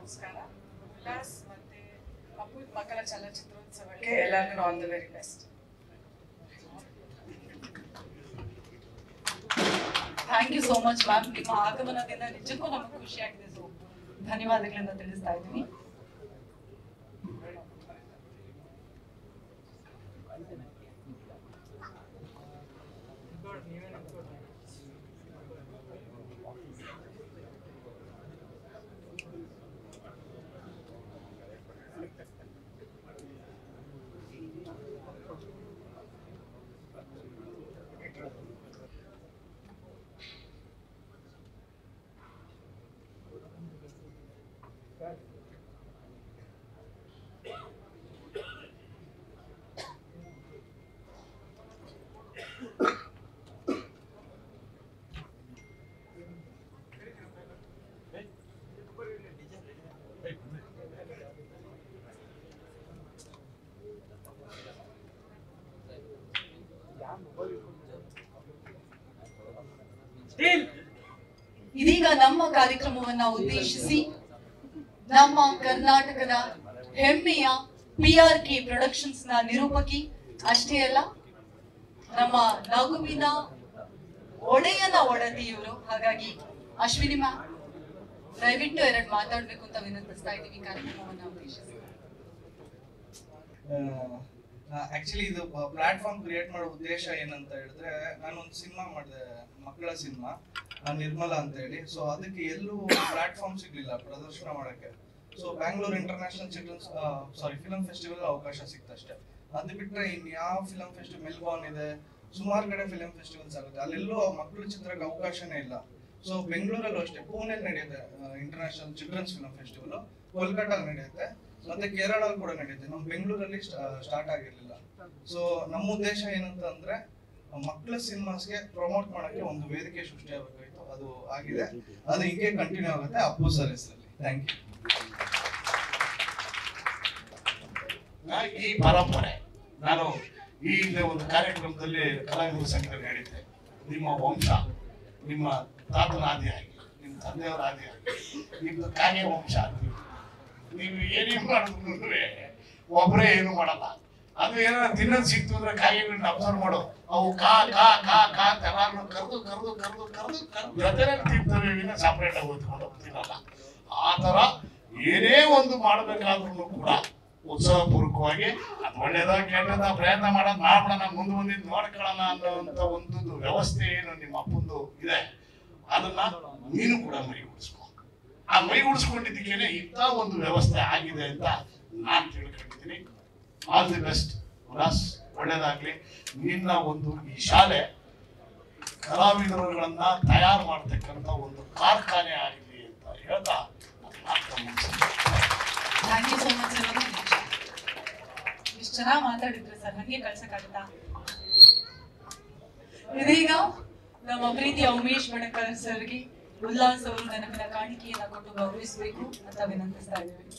ನಮಸ್ಕಾರ. ಉಲ್ಲಾಸ್ ಮತ್ತೆ ಅಪ್ಪು ಮಕ್ಕಳ ಚಲನಚಿತ್ರೋತ್ಸವಕ್ಕೆ ಎಲ್ಲರಿಗೂ all the very best thank you so much ma'am ನಿಮ್ಮ ಆಗಮನದಿಂದ ನಿಜಕ್ಕೂ ನಮಗೆ ಖುಷಿಯಾಗಿದೆ ಸೊ ಧನ್ಯವಾದಗಳನ್ನು ತಿಳಿಸ್ತಾ ಇದ್ದೀನಿ. ಇದೀಗ ನಮ್ಮ ಕಾರ್ಯಕ್ರಮವನ್ನ ಉದ್ದೇಶಿಸಿ ನಮ್ಮ ಕರ್ನಾಟಕದ ಹೆಮ್ಮೆಯ ಪಿ ಆರ್ ಕೆ ಪ್ರೊಡಕ್ಷನ್ಸ್ನ ನಿರೂಪಕಿ ಅಷ್ಟೇ ಅಲ್ಲ ನಮ್ಮ ನಗುವಿನ ಒಡೆಯನ ಒಡತಿಯವರು ಹಾಗಾಗಿ ಅಶ್ವಿನಿ ಮ್ಯಾಮ್ ದಯವಿಟ್ಟು ಎರಡು ಮಾತಾಡ್ಬೇಕು ಅಂತ ವಿನಂತಿಸ್ತಾ ಇದ್ದೀವಿ ಕಾರ್ಯಕ್ರಮವನ್ನ ಉದ್ದೇಶಿಸಿ. ಆಕ್ಚುಲಿ ಇದು ಪ್ಲಾಟ್ಫಾರ್ಮ್ ಕ್ರಿಯೇಟ್ ಮಾಡೋ ಉದ್ದೇಶ ಏನಂತ ಹೇಳಿದ್ರೆ ನಾನು ಒಂದು ಸಿನಿಮಾ ಮಾಡಿದೆ, ಮಕ್ಕಳ ಸಿನಿಮಾ ನಿರ್ಮಲ ಅಂತ ಹೇಳಿ ಸೊ ಅದಕ್ಕೆ ಎಲ್ಲೂ ಪ್ಲಾಟ್ಫಾರ್ಮ್ ಸಿಗ್ಲಿಲ್ಲ ಪ್ರದರ್ಶನ ಮಾಡಕ್ಕೆ. So Bangalore international children's sorry film festival ಅವಕಾಶ ಸಿಕ್ತಷ್ಟೇ ಅದು ಬಿಟ್ರೆ ಇನ್ ಯಾವ ಫಿಲಂ ಫೆಸ್ಟಿವಲ್ ಮೆಲ್ಬೋರ್ನ್ ಇದೆ, ಸುಮಾರು ಕಡೆ ಫಿಲಂ ಫೆಸ್ಟಿವಲ್ಸ್ ಆಗುತ್ತೆ. ಅಲ್ಲೆಲ್ಲೂ ಮಕ್ಕಳ ಚಿತ್ರಕ್ಕೆ ಅವಕಾಶನೇ ಇಲ್ಲ. ಸೊ ಬೆಂಗಳೂರಲ್ಲೂ ಅಷ್ಟೇ. ಪುಣೆಲ್ ನಡೆಯುತ್ತೆ ಇಂಟರ್ನ್ಯಾಷನಲ್ ಚಿಲ್ಡ್ರನ್ಸ್ ಫಿಲಂ ಫೆಸ್ಟಿವಲ್ ಕೋಲ್ಕತ್ತಾಲ್ ನಡೆಯುತ್ತೆ. ಮತ್ತೆ ಕೇರಳಲ್ಲಿ ಕೂಡ ನಡೆಯುತ್ತೆ ನಮ್ಮ ಬೆಂಗಳೂರಲ್ಲಿ ಸ್ಟಾರ್ಟ್ ಆಗಿರ್ಲಿಲ್ಲ. ಸೊ ನಮ್ಮ ಉದ್ದೇಶ ಏನಂತ ಅಂದ್ರೆ ಮಕ್ಕಳ ಸಿನಿಮಾಸ್ಗೆ ಪ್ರಮೋಟ್ ಮಾಡಕ್ಕೆ ಒಂದು ವೇದಿಕೆ ಸೃಷ್ಟಿ ಆಗಬೇಕಾಯ್ತು ಅದು ಆಗಿದೆ. ಅದು ಹೀಗೆ ಕಂಟಿನ್ಯೂ ಆಗುತ್ತೆ. ಅಪ್ಪು ಸರ್ ಹೆಸರಲ್ಲಿ. ಥ್ಯಾಂಕ್ ಯು ಈ ಪರಂಪರೆ ನಾನು ಈ ಒಂದು ಕಾರ್ಯಕ್ರಮದಲ್ಲಿ ಕಲಾವಿದರ ಸಂಘದಲ್ಲಿ ಹೇಳಿದ್ದೆ ನಿಮ್ಮ ವಂಶ, ನಿಮ್ಮ ತಾತನ ಆದಿಯಾಗಿ, ನಿಮ್ಮ ತಂದೆಯವರ ಆದಿಯಾಗಿ, ನಿಮ್ದು ಕಾರ್ಯ ವಂಶ ನೀವು. ಏನೇನು ಏನೇ ಮಾಡಿದ್ರು ಒಬ್ಬರೇ ಏನು ಮಾಡಲ್ಲ. ಅದು ಏನಾರ ತಿನ್ನೋದು ಸಿಕ್ತು ಅಂದ್ರೆ ಕಾಯಿಗಳನ್ನ ಅಬ್ಸರ್ವ್ ಮಾಡೋ. ಅವು ಕಾ ಕಾ ಕಾ ಕಾ ಅಂತ ಕರೆದು ಕರೆದು ಕರೆದು ಕರೆದು ಕರೆದು ತಿಂತವೆ ಸಪರೇಟ್ ಆಗಿ ಓದ್ಕೊಂಡು ತಿನ್ನಲ್ಲ. ಆ ಥರ ಏನೇ ಒಂದು ಮಾಡಬೇಕಾದ್ರೂ ಕೂಡ ಉತ್ಸಾಹಪೂರ್ವಕವಾಗಿ ಅದು ಒಳ್ಳೇದ ಕೆಟ್ಟದ ಪ್ರಯತ್ನ ಮಾಡೋದು ಮಾಡ್ಬಿಡೋಣ ಮುಂದೆ ಮುಂದಿನ ನೋಡ್ಕೊಳ್ಳೋಣ ಅನ್ನೋಂಥ ಒಂದು ವ್ಯವಸ್ಥೆ ಏನು ನಿಮ್ಮ ಅಪ್ಪಂದು ಇದೆ. ಅದನ್ನ ನೀನು ಕೂಡ ಮೈಗೂಡಿಸ್ಕೊ ಆ ಮೈಗೂಡಿಸ್ಕೊಂಡಿದ್ದಕ್ಕೇನೆ ಇಂಥ ಒಂದು ವ್ಯವಸ್ಥೆ ಆಗಿದೆ ಅಂತ ನಾನು ತಿಳ್ಕೊಂಡಿದ್ದೀನಿ. ಆಲ್ ದಿ ಬೆಸ್ಟ್ ಉಲಾಸ್ ಒಳ್ಳೇದಾಗ್ಲಿ. ನಿನ್ನ ಒಂದು ಈ ಶಾಲೆ ಕಲಾವಿದರುಗಳನ್ನ ತಯಾರು ಮಾಡ್ತಕ್ಕಂಥ ಒಂದು ಕಾರ್ಖಾನೆ ಆಗಲಿ ಅಂತ ಹೇಳ್ತಾ ಇಷ್ಟು ಚೆನ್ನಾಗಿ ಮಾತಾಡಿದ್ರೆ ಸರ್ ಹಂಗೆ ಕಳ್ಸಕ್ಕಾಗತ್ತಾ? ಇದೀಗ ನಮ್ಮ ಪ್ರೀತಿಯ ಉಮೇಶ್ ಬಣಕರ್ ಸರ್ಗೆ ಉಲ್ಲಾಸ್ ನನ್ನ ಕಾಣಿಕೆಯನ್ನ ಕೊಟ್ಟು ಗೌರವಿಸಬೇಕು ಅಂತ ವಿನಂತಿಸ್ತಾ ಇದ್ದೀವಿ.